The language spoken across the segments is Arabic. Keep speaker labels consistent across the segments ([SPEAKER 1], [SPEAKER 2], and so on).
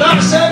[SPEAKER 1] not saying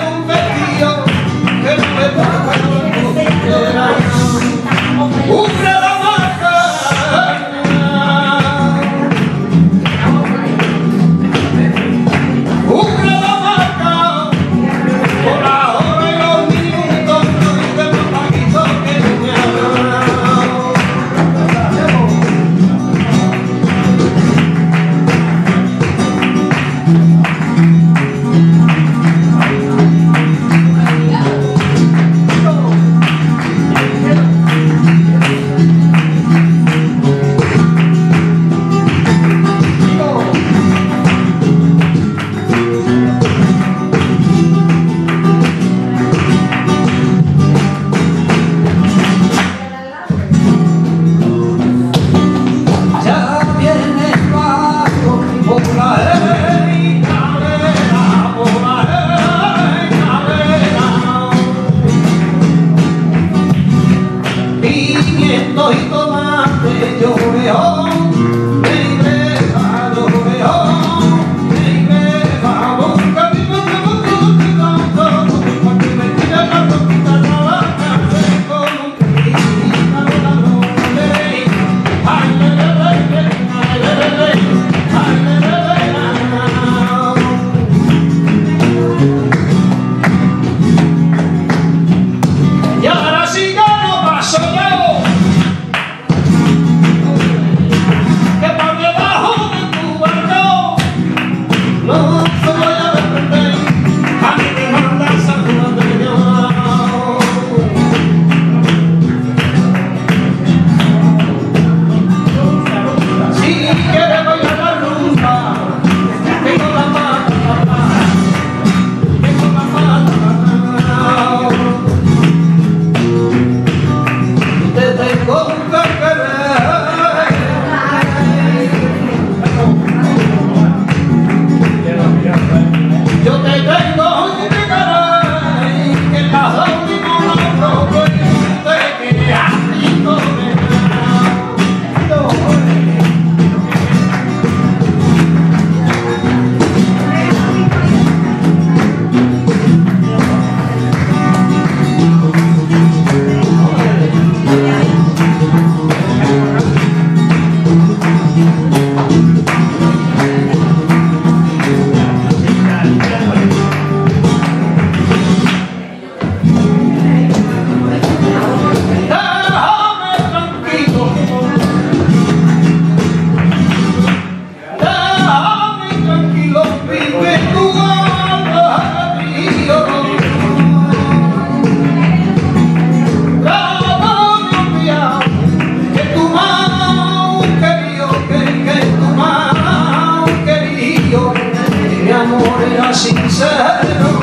[SPEAKER 1] يا شيشة هدلو